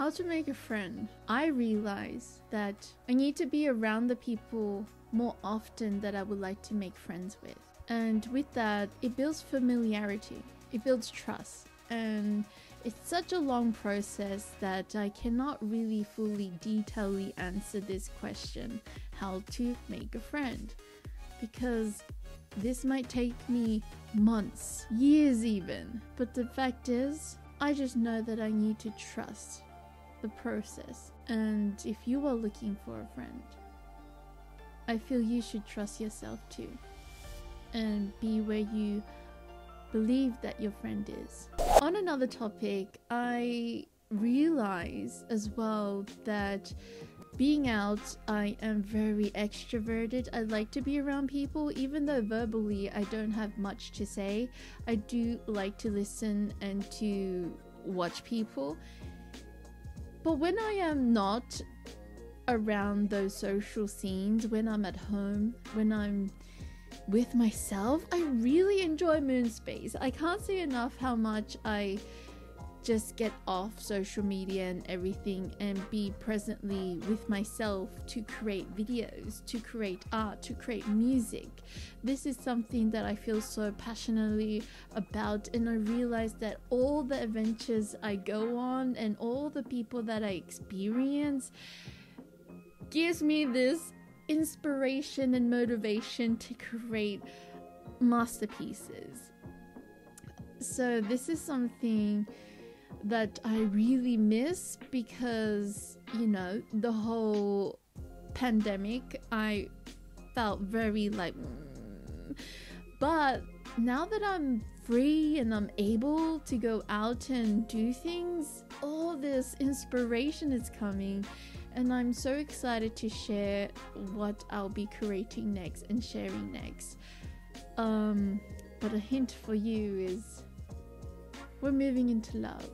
How to make a friend. I realize that I need to be around the people more often that I would like to make friends with. And with that, it builds familiarity, it builds trust. And it's such a long process that I cannot really fully detailedly answer this question how to make a friend. Because this might take me months, years even. But the fact is, I just know that I need to trust the process. And if you are looking for a friend, I feel you should trust yourself too and be where you believe that your friend is. On another topic, I realize as well that being out, I am very extroverted. I like to be around people, even though verbally I don't have much to say. I do like to listen and to watch people. But when I am not around those social scenes, when I'm at home, when I'm with myself, I really enjoy Moonspace. I can't say enough how much I just get off social media and everything and be presently with myself to create videos, to create art, to create music. This is something that I feel so passionately about, and I realize that all the adventures I go on and all the people that I experience gives me this inspiration and motivation to create masterpieces. So, this is something that I really miss because, you know, the whole pandemic, I felt very like. Mm. But now that I'm free and I'm able to go out and do things, all this inspiration is coming. And I'm so excited to share what I'll be creating next and sharing next. Um, but a hint for you is we're moving into love.